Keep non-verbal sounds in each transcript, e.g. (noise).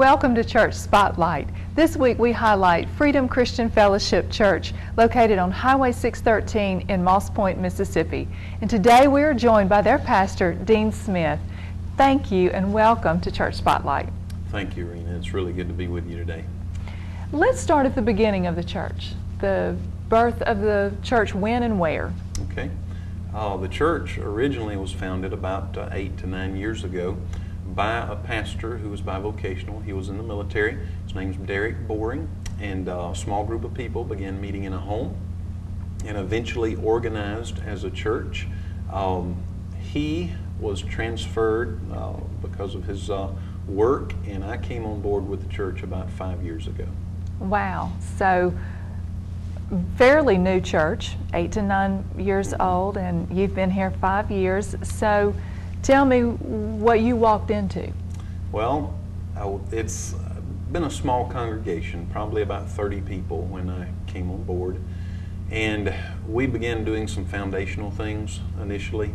Welcome to Church Spotlight. This week we highlight Freedom Christian Fellowship Church, located on Highway 613 in Moss Point, Mississippi. And today we are joined by their pastor, Dean Smith. Thank you and welcome to Church Spotlight. Thank you, Rena. It's really good to be with you today. Let's start at the beginning of the church. The birth of the church, when and where? Okay. Uh, the church originally was founded about uh, eight to nine years ago by a pastor who was bivocational. He was in the military. His name's Derek Boring. And uh, a small group of people began meeting in a home and eventually organized as a church. Um, he was transferred uh, because of his uh, work, and I came on board with the church about five years ago. Wow. So, fairly new church, eight to nine years old, and you've been here five years. So, tell me what you walked into. Well, I, it's been a small congregation, probably about 30 people when I came on board. And we began doing some foundational things initially,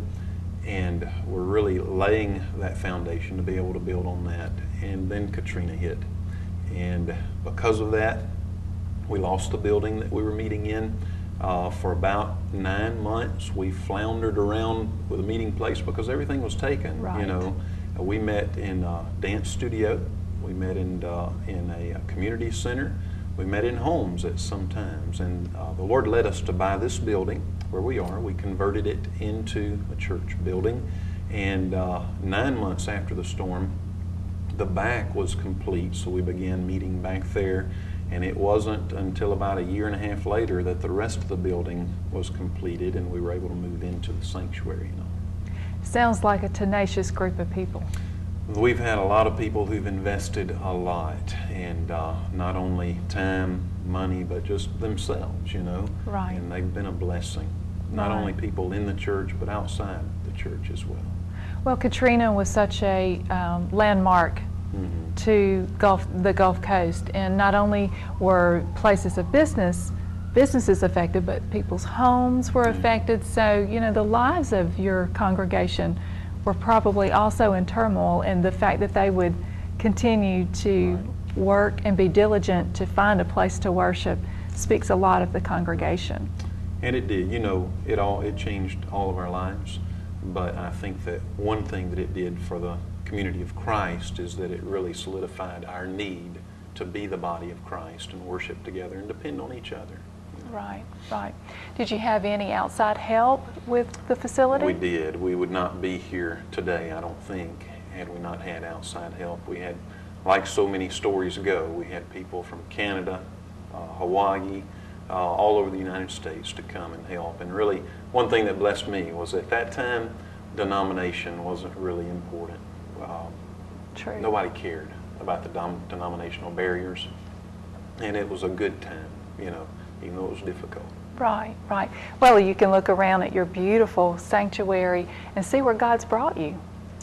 and we're really laying that foundation to be able to build on that. And then Katrina hit. And because of that, we lost the building that we were meeting in. Uh, for about nine months, we floundered around with a meeting place because everything was taken. Right. You know, uh, we met in a dance studio. We met in uh, in a, a community center. We met in homes at some times, and uh, the Lord led us to buy this building where we are. We converted it into a church building, and uh, nine months after the storm, the back was complete, so we began meeting back there. And it wasn't until about a year and a half later that the rest of the building was completed and we were able to move into the sanctuary. You know. Sounds like a tenacious group of people. We've had a lot of people who've invested a lot, and uh, not only time, money, but just themselves, you know. Right. And they've been a blessing. Not Right. only people in the church, but outside the church as well. Well, Katrina was such a um, landmark Mhm. to Gulf, the Gulf Coast, and not only were places of business businesses affected, but people's homes were Mhm. affected. So, you know, the lives of your congregation were probably also in turmoil, and the fact that they would continue to Right. work and be diligent to find a place to worship speaks a lot of the congregation. And it did. You know, it all it changed all of our lives. But I think that one thing that it did for the community of Christ is that it really solidified our need to be the body of Christ and worship together and depend on each other. Right, right. Did you have any outside help with the facility? We did. We would not be here today, I don't think, had we not had outside help. We had, like so many stories go, we had people from Canada, uh, Hawaii, uh, all over the United States to come and help. And really, one thing that blessed me was at that time, denomination wasn't really important. Um, True. Nobody cared about the dom- denominational barriers, and it was a good time, you know, even though it was difficult. Right, right. Well, you can look around at your beautiful sanctuary and see where God's brought you.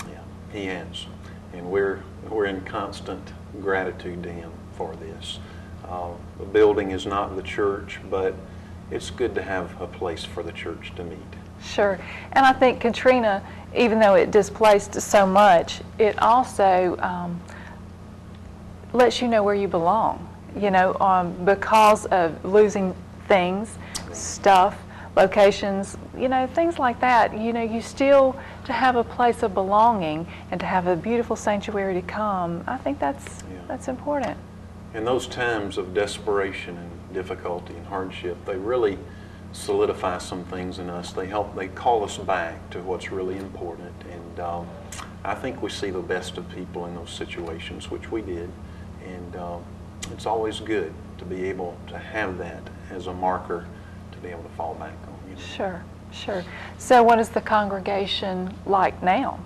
Yeah, he has, and we're we're in constant gratitude to him for this. Uh, the building is not the church, but it's good to have a place for the church to meet. Sure. And I think Katrina, even though it displaced so much, it also um, lets you know where you belong. You know, um, because of losing things, stuff, locations, you know, things like that. You know, you still to have a place of belonging and to have a beautiful sanctuary to come. I think that's Yeah. that's important. In those times of desperation and difficulty and hardship, they really solidify some things in us. They help. They call us back to what's really important, and um, I think we see the best of people in those situations, which we did, and um, it's always good to be able to have that as a marker to be able to fall back on. You know? Sure, sure. So, what is the congregation like now?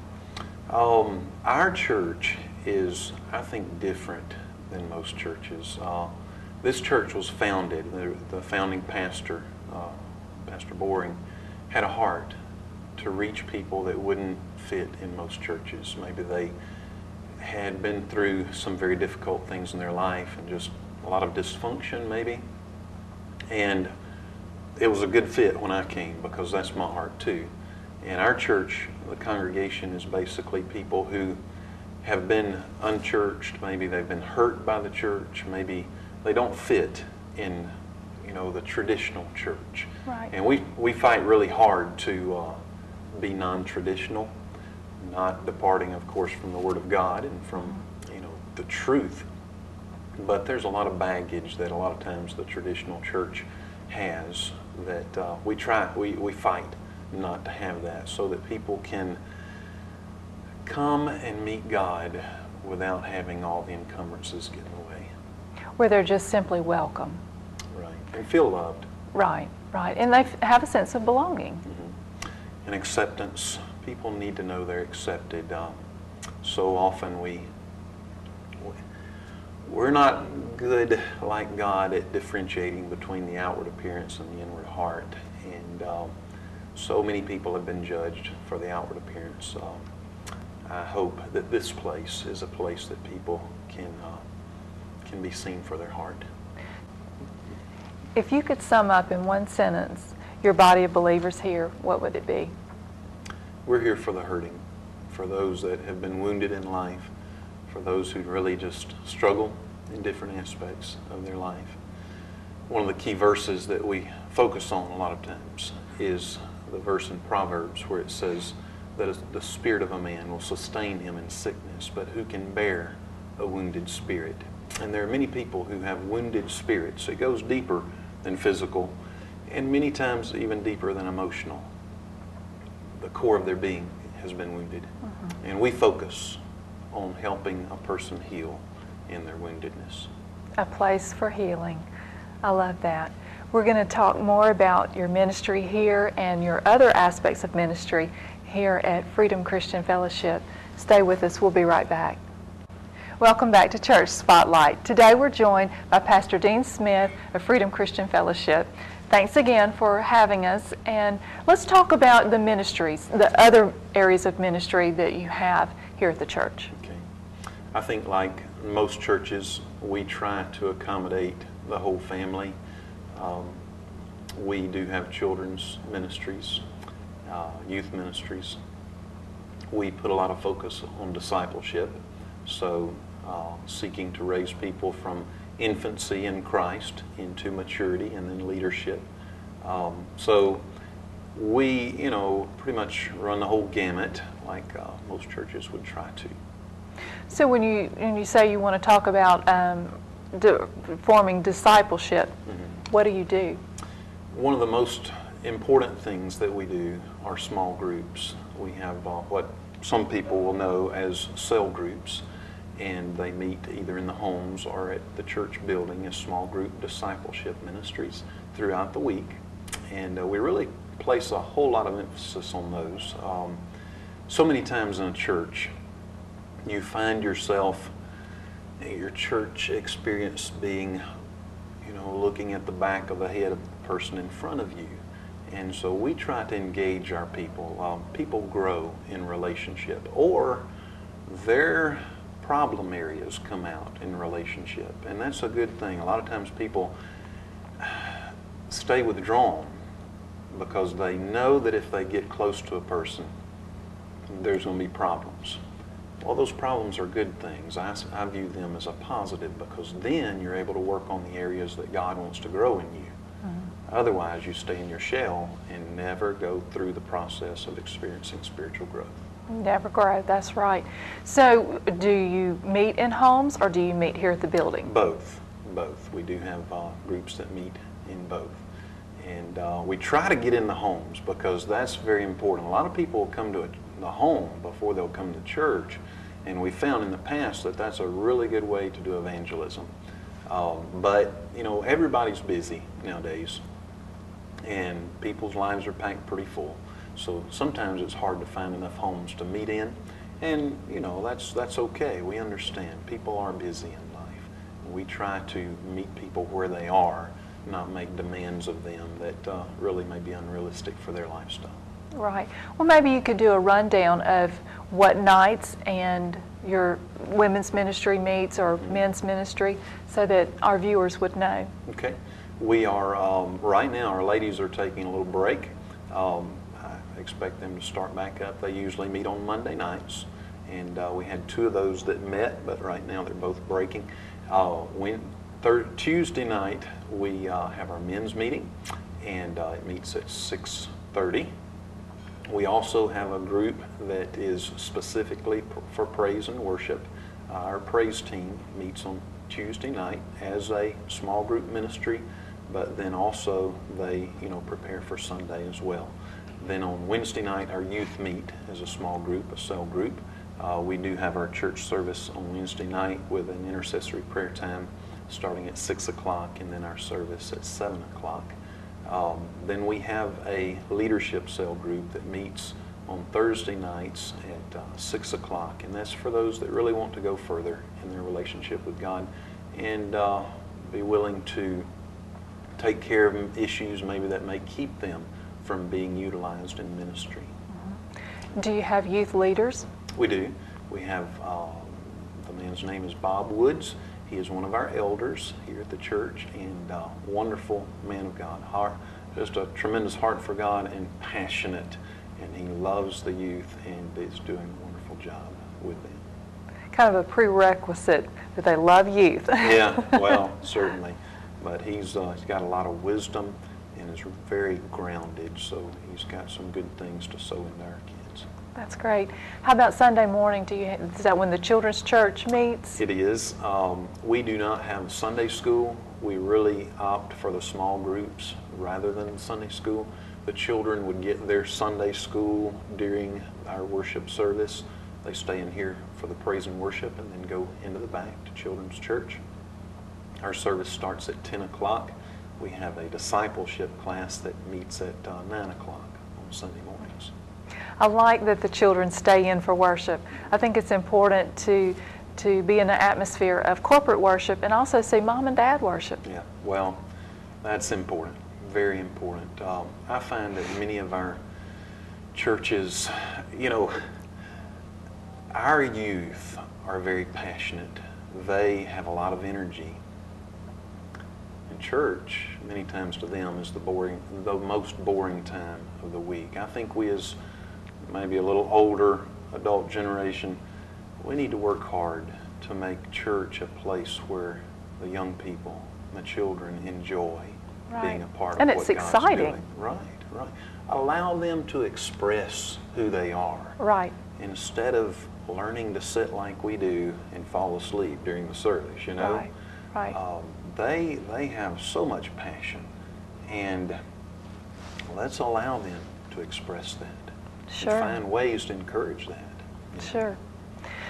Um, our church is, I think, different than most churches. Uh, this church was founded, the, the founding pastor, Pastor Boring, had a heart to reach people that wouldn't fit in most churches. Maybe they had been through some very difficult things in their life and just a lot of dysfunction, maybe. And it was a good fit when I came because that's my heart too. And our church, the congregation is basically people who have been unchurched, maybe they've been hurt by the church, maybe they don't fit in, you know, the traditional church. Right. And we, we fight really hard to uh, be non-traditional, not departing, of course, from the Word of God and from, you know, the truth. But there's a lot of baggage that a lot of times the traditional church has that uh, we try, we, we fight not to have that so that people can come and meet God without having all the encumbrances get in the way. Where they're just simply welcome. And feel loved. Right, right. And they f- have a sense of belonging. And acceptance. People need to know they're accepted. Um, so often we, we're not good like God at differentiating between the outward appearance and the inward heart. And um, so many people have been judged for the outward appearance. Um, I hope that this place is a place that people can, uh, can be seen for their heart. If you could sum up in one sentence your body of believers here, what would it be? We're here for the hurting, for those that have been wounded in life, for those who really just struggle in different aspects of their life. One of the key verses that we focus on a lot of times is the verse in Proverbs where it says that the spirit of a man will sustain him in sickness, but who can bear a wounded spirit? And there are many people who have wounded spirits. It goes deeper than physical, and many times even deeper than emotional. The core of their being has been wounded. Uh-huh. And we focus on helping a person heal in their woundedness. A place for healing. I love that. We're going to talk more about your ministry here and your other aspects of ministry here at Freedom Christian Fellowship. Stay with us. We'll be right back. Welcome back to Church Spotlight. Today we're joined by Pastor Dean Smith of Freedom Christian Fellowship. Thanks again for having us. And let's talk about the ministries, the other areas of ministry that you have here at the church. Okay. I think, like most churches, we try to accommodate the whole family. Um, we do have children's ministries, uh, youth ministries. We put a lot of focus on discipleship, so uh, seeking to raise people from infancy in Christ into maturity and then leadership. Um, so we, you know, pretty much run the whole gamut like uh, most churches would try to. So when you when you say you want to talk about um, di- forming discipleship, what do you do? One of the most important things that we do are small groups. We have uh, what some people will know as cell groups, and they meet either in the homes or at the church building as small group discipleship ministries throughout the week. And uh, we really place a whole lot of emphasis on those. Um, so many times in a church, you find yourself, your church experience being, you know, looking at the back of the head of the person in front of you. And so we try to engage our people. Um, people grow in relationship, or their problem areas come out in relationship. And that's a good thing. A lot of times people stay withdrawn because they know that if they get close to a person, there's going to be problems. Well, those problems are good things. I, I view them as a positive because then you're able to work on the areas that God wants to grow in you. Mm-hmm. Otherwise, you stay in your shell and never go through the process of experiencing spiritual growth. Never grow. That's right. So, do you meet in homes or do you meet here at the building? Both, both. We do have uh, groups that meet in both. And uh, we try to get in the homes because that's very important. A lot of people come to the home before they'll come to church. And we found in the past that that's a really good way to do evangelism. Um, but, you know, everybody's busy nowadays. And people's lives are packed pretty full. So sometimes it's hard to find enough homes to meet in. And, you know, that's, that's okay. We understand. People are busy in life. We try to meet people where they are, not make demands of them that uh, really may be unrealistic for their lifestyle. Right. Well, maybe you could do a rundown of what nights and your women's ministry meets or men's ministry so that our viewers would know. Okay. We are, um, right now, our ladies are taking a little break. Um, expect them to start back up. They usually meet on Monday nights. And uh, we had two of those that met, but right now they're both breaking. Uh, when, thir- Tuesday night, we uh, have our men's meeting, and uh, it meets at 6.30. We also have a group that is specifically pr- for praise and worship. Our praise team meets on Tuesday night as a small group ministry, but then also they, you know, prepare for Sunday as well. Then on Wednesday night, our youth meet as a small group, a cell group. Uh, we do have our church service on Wednesday night with an intercessory prayer time starting at 6 o'clock and then our service at 7 o'clock. Um, then we have a leadership cell group that meets on Thursday nights at uh, 6 o'clock, and that's for those that really want to go further in their relationship with God and uh, be willing to take care of issues maybe that may keep them from being utilized in ministry. Do you have youth leaders? We do. We have, uh, the man's name is Bob Woods. He is one of our elders here at the church and uh, wonderful man of God. Heart, just a tremendous heart for God and passionate. And he loves the youth and is doing a wonderful job with them. Kind of a prerequisite that they love youth. Yeah, (laughs) well, certainly. But he's, uh, he's got a lot of wisdom and is very grounded, so he's got some good things to sow into our kids. That's great. How about Sunday morning? Do you, is that when the children's church meets? It is. Um, we do not have Sunday school. We really opt for the small groups rather than Sunday school. The children would get their Sunday school during our worship service. They stay in here for the praise and worship and then go into the back to children's church. Our service starts at 10 o'clock. We have a discipleship class that meets at uh, 9 o'clock on Sunday mornings. I like that the children stay in for worship. I think it's important to to be in an atmosphere of corporate worship and also see mom and dad worship. Yeah, well, that's important, very important. Um, I find that many of our churches, you know, our youth are very passionate. They have a lot of energy. Church, many times to them, is the boring, the most boring time of the week. I think we, as maybe a little older adult generation, we need to work hard to make church a place where the young people, the children enjoy being a part And of it's what God's exciting. doing. Right, right. Allow them to express who they are Right. instead of learning to sit like we do and fall asleep during the service, you know? Right, right. Um, they, they have so much passion, and let's allow them to express that. Sure. And find ways to encourage that. Sure.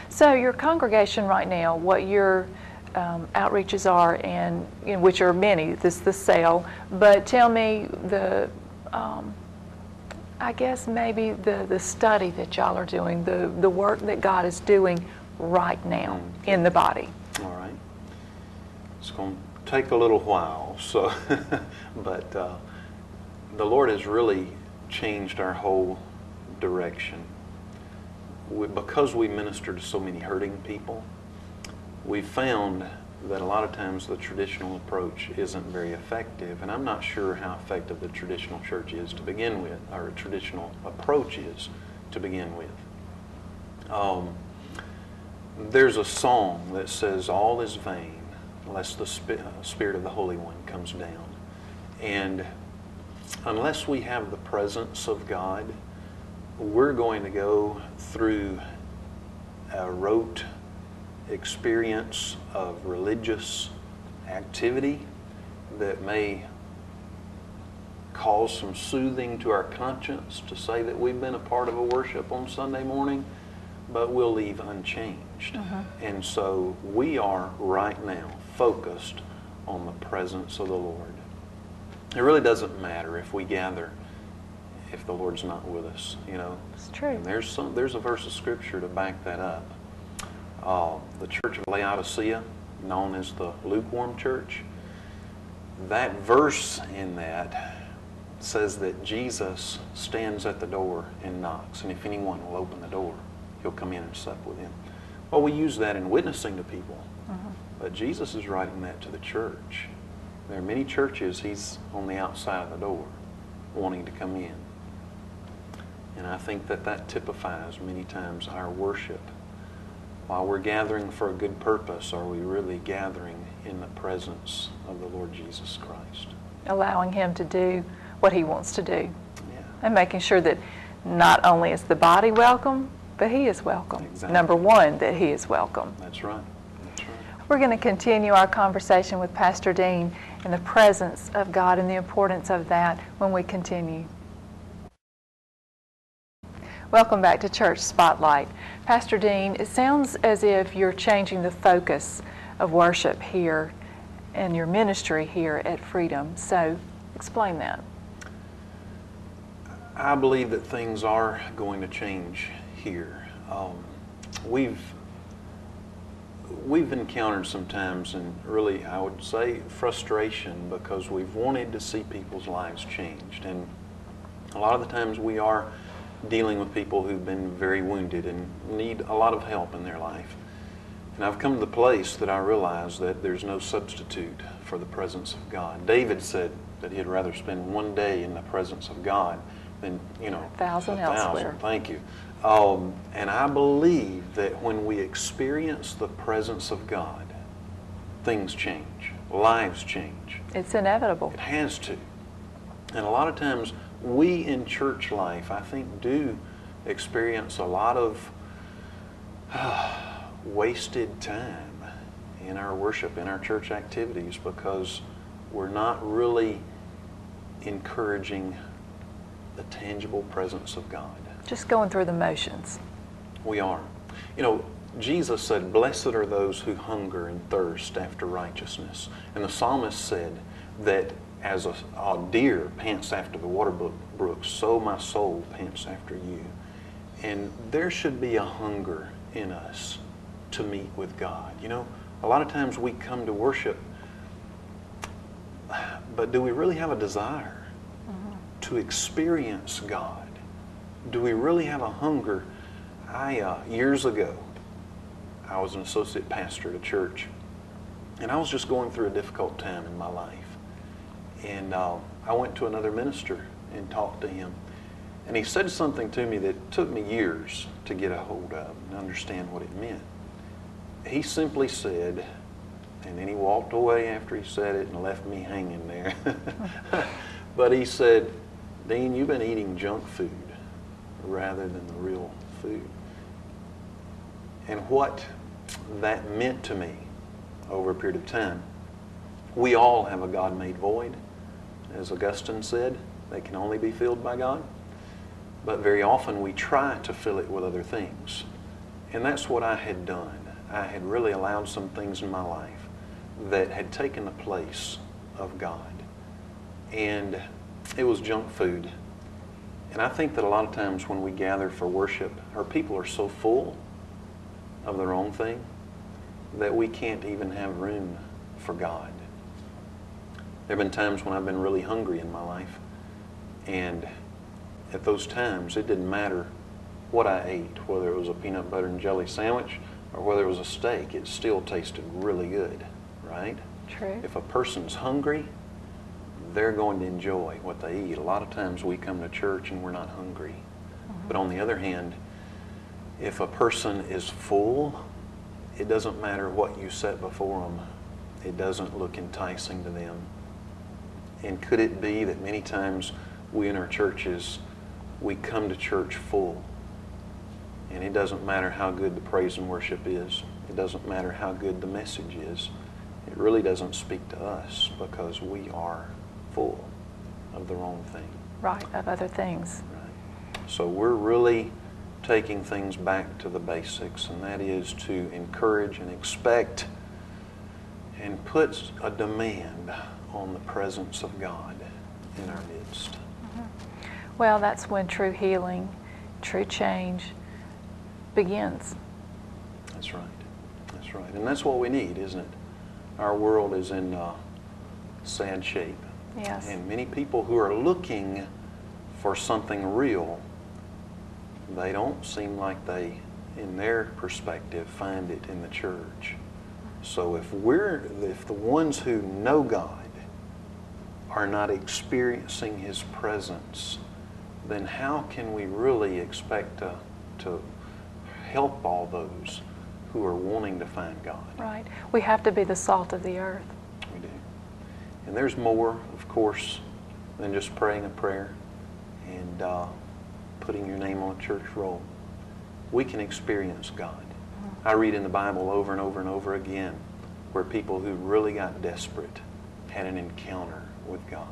So your congregation right now, what your um, outreaches are, and you know, which are many, this the sale. But tell me the, um, I guess maybe the the study that y'all are doing, the the work that God is doing right now Mm. in the body. It's going to take a little while, so, (laughs) but uh, the Lord has really changed our whole direction. We, because we minister to so many hurting people, we found that a lot of times the traditional approach isn't very effective, and I'm not sure how effective the traditional church is to begin with, or traditional approach is to begin with. Um, there's a song that says, All is vain unless the uh, Spirit of the Holy One comes down. And unless we have the presence of God, we're going to go through a rote experience of religious activity that may cause some soothing to our conscience to say that we've been a part of a worship on Sunday morning, but we'll leave unchanged. And so we are right now focused on the presence of the Lord. It really doesn't matter if we gather if the Lord's not with us, you know. It's true. And there's some there's a verse of scripture to back that up. Uh, the church of Laodicea, known as the lukewarm church, that verse in that says that Jesus stands at the door and knocks, and if anyone will open the door, he'll come in and sup with him. Well, we use that in witnessing to people, but Jesus is writing that to the church. There are many churches, he's on the outside of the door, wanting to come in. And I think that that typifies many times our worship while we're gathering for a good purpose, are we really gathering in the presence of the Lord Jesus Christ? Allowing Him to do what He wants to do. Yeah. And making sure that not only is the body welcome, but He is welcome. Exactly. Number one, that He is welcome. That's right. We're going to continue our conversation with Pastor Dean in the presence of God and the importance of that when we continue. Welcome back to Church Spotlight. Pastor Dean, it sounds as if you're changing the focus of worship here and your ministry here at Freedom. So, explain that. I believe that things are going to change here. Um, we've we've encountered sometimes, and really, I would say frustration because we've wanted to see people's lives changed, and a lot of the times we are dealing with people who've been very wounded and need a lot of help in their life. And I've come to the place that I realize that there's no substitute for the presence of God. David said that he'd rather spend one day in the presence of God than, you know, A thousand elsewhere. Thank you. Um, and I believe that when we experience the presence of God, things change, lives change. It's inevitable. It has to. And a lot of times, we in church life, I think, do experience a lot of (sighs) wasted time in our worship, in our church activities, because we're not really encouraging the tangible presence of God. Just going through the motions. We are. You know, Jesus said, Blessed are those who hunger and thirst after righteousness. And the psalmist said that as a, a deer pants after the water brook, so my soul pants after you. And there should be a hunger in us to meet with God. You know, a lot of times we come to worship, but do we really have a desire mm-hmm. to experience God? Do we really have a hunger? I, uh, years ago, I was an associate pastor at a church, and I was just going through a difficult time in my life. And uh, I went to another minister and talked to him. And he said something to me that took me years to get a hold of and understand what it meant. He simply said, and then he walked away after he said it and left me hanging there. (laughs) but he said, Dean, you've been eating junk food rather than the real food. And what that meant to me over a period of time, we all have a God made void. As Augustine said, they can only be filled by God. But very often we try to fill it with other things. And that's what I had done. I had really allowed some things in my life that had taken the place of God. And it was junk food. And I think that a lot of times when we gather for worship, our people are so full of their own thing that we can't even have room for God. There have been times when I've been really hungry in my life, and at those times it didn't matter what I ate, whether it was a peanut butter and jelly sandwich or whether it was a steak, it still tasted really good, right? True. If a person's hungry, they're going to enjoy what they eat. A lot of times we come to church and we're not hungry. But on the other hand, if a person is full, it doesn't matter what you set before them. It doesn't look enticing to them. And could it be that many times we in our churches, we come to church full. And it doesn't matter how good the praise and worship is. It doesn't matter how good the message is. It really doesn't speak to us because we are full of the wrong thing. Right, of other things. Right. So we're really taking things back to the basics, and that is to encourage and expect and put a demand on the presence of God in our midst. Well, that's when true healing, true change begins. That's right. That's right. And that's what we need, isn't it? Our world is in uh, sad shape. Yes. And many people who are looking for something real, they don't seem like they, in their perspective, find it in the church. So if we're, if the ones who know God are not experiencing His presence, then how can we really expect to, to help all those who are wanting to find God. Right. We have to be the salt of the earth. And there's more, of course, than just praying a prayer and uh, putting your name on a church roll. We can experience God. I read in the Bible over and over and over again where people who really got desperate had an encounter with God.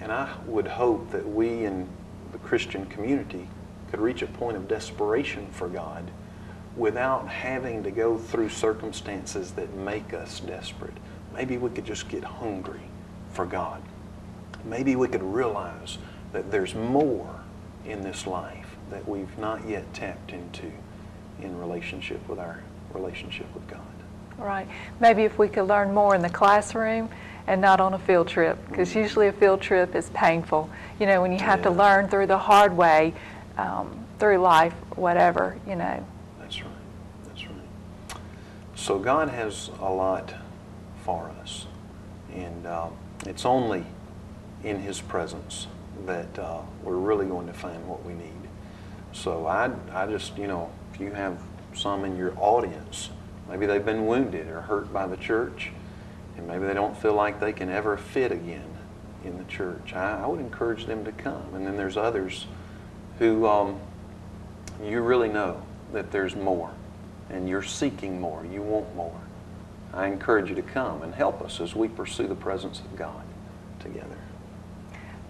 And I would hope that we in the Christian community could reach a point of desperation for God without having to go through circumstances that make us desperate. Maybe we could just get hungry for God. Maybe we could realize that there's more in this life that we've not yet tapped into in relationship with our relationship with God. Right. Maybe if we could learn more in the classroom and not on a field trip, because usually a field trip is painful. You know, when you have to learn through the hard way, um, through life, whatever, you know. That's right. That's right. So God has a lot for us, and uh, it's only in His presence that uh, we're really going to find what we need. So I, I just, you know, if you have some in your audience, maybe they've been wounded or hurt by the church, and maybe they don't feel like they can ever fit again in the church, I, I would encourage them to come. And then there's others who um, you really know that there's more and you're seeking more, you want more. I encourage you to come and help us as we pursue the presence of God together.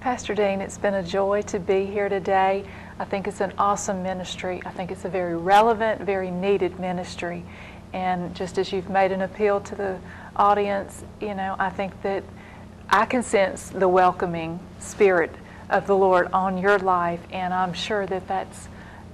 Pastor Dean, it's been a joy to be here today. I think it's an awesome ministry. I think it's a very relevant, very needed ministry. And just as you've made an appeal to the audience, you know, I think that I can sense the welcoming spirit of the Lord on your life, and I'm sure that that's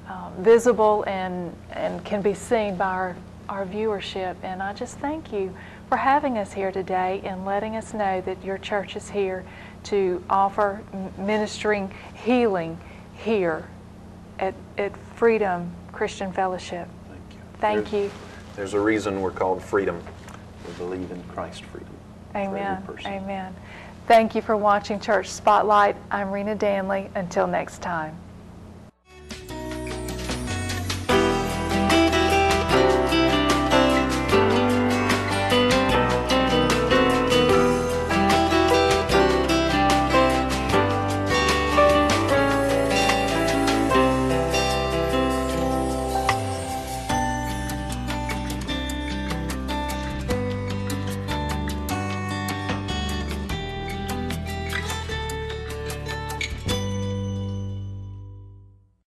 um, visible and, and can be seen by our, our viewership. And I just thank you for having us here today and letting us know that your church is here to offer ministering healing here at, at Freedom Christian Fellowship. Thank you. Thank There's- you. There's a reason we're called freedom. We believe in Christ freedom. Amen. Amen. Thank you for watching Church Spotlight. I'm Rena Danley. Until next time.